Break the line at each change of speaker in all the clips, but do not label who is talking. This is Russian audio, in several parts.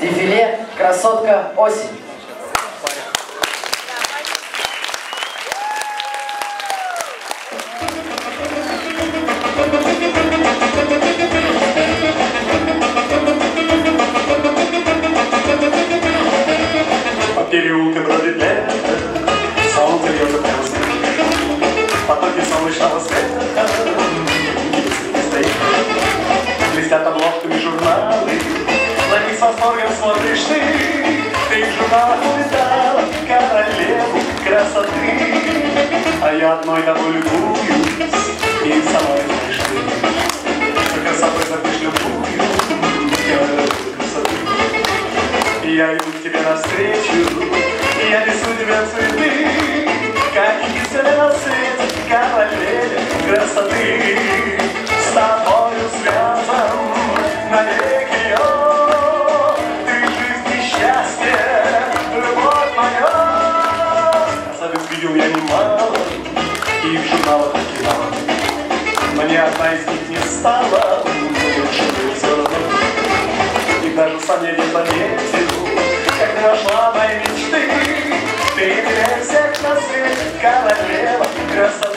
Дефиле «Красотка осень».
Увидала королеву красоты. А я одной тобой любуюсь, и сама не знаешь ты. Красотой забыть любую, красоты. Я иду к тебе навстречу, и я несу тебя цветы, как единственная на свете королеве красоты. И в журналах ни одна из них не стала равно. И даже сам я не заметил, как нашла мои мечты. Ты теперь всех на свете королева красоты.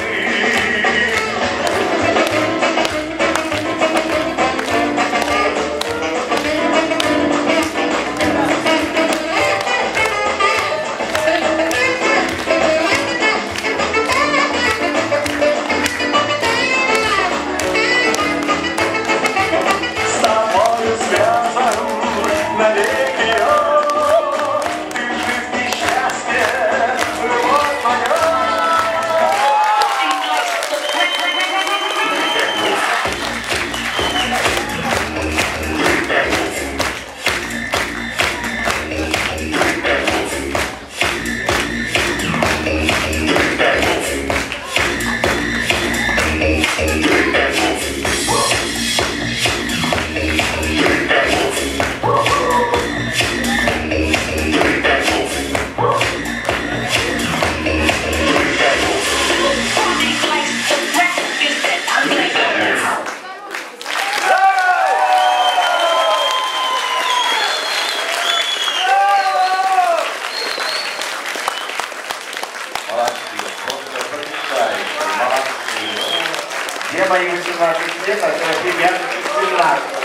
Nie ma
ich wytłumaczyć, nie ma terapii, ja wszyscy lat.